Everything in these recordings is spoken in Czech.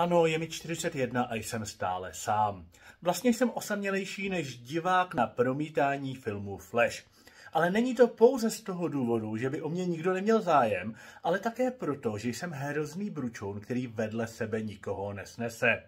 Ano, je mi 41 a jsem stále sám. Vlastně jsem osamělejší než divák na promítání filmu Flash. Ale není to pouze z toho důvodu, že by o mě nikdo neměl zájem, ale také proto, že jsem hrozný bručoun, který vedle sebe nikoho nesnese.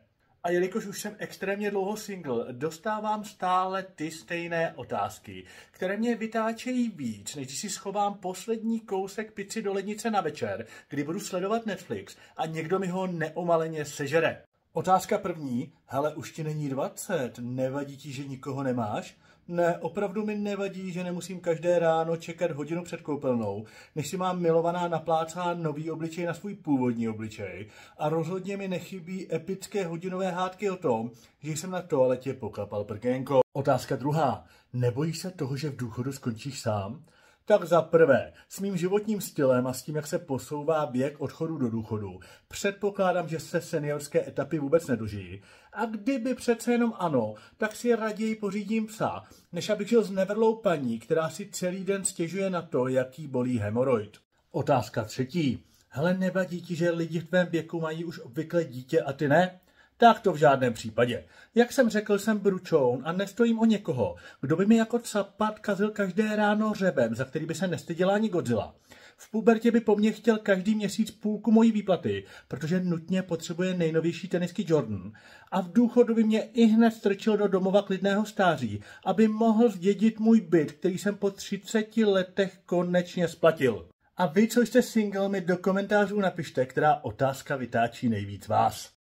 A jelikož už jsem extrémně dlouho single, dostávám stále ty stejné otázky, které mě vytáčejí víc, než když si schovám poslední kousek pici do lednice na večer, kdy budu sledovat Netflix a někdo mi ho neomaleně sežere. Otázka první. Hele, už ti není 20, nevadí ti, že nikoho nemáš? Ne, opravdu mi nevadí, že nemusím každé ráno čekat hodinu před koupelnou, než si mám milovaná naplácá nový obličej na svůj původní obličej. A rozhodně mi nechybí epické hodinové hádky o tom, že jsem na toaletě poklapal prkénko. Otázka druhá. Nebojíš se toho, že v důchodu skončíš sám? Tak za prvé, s mým životním stylem a s tím, jak se posouvá věk odchodu do důchodu, předpokládám, že se seniorské etapy vůbec nedožijí. A kdyby přece jenom ano, tak si raději pořídím psa, než abych žil s nevrlou paní, která si celý den stěžuje na to, jaký bolí hemoroid. Otázka třetí. Hele, nevadí ti, že lidi v tvém věku mají už obvykle dítě a ty ne? Tak to v žádném případě. Jak jsem řekl, jsem bručoun a nestojím o někoho, kdo by mi jako capat kazil každé ráno řebem, za který by se nestyděla ani Godzilla. V pubertě by po mně chtěl každý měsíc půlku mojí výplaty, protože nutně potřebuje nejnovější tenisky Jordan. A v důchodu by mě i hned strčil do domova klidného stáří, aby mohl zdědit můj byt, který jsem po 30 letech konečně splatil. A vy, co jste single, mi do komentářů napište, která otázka vytáčí nejvíc vás.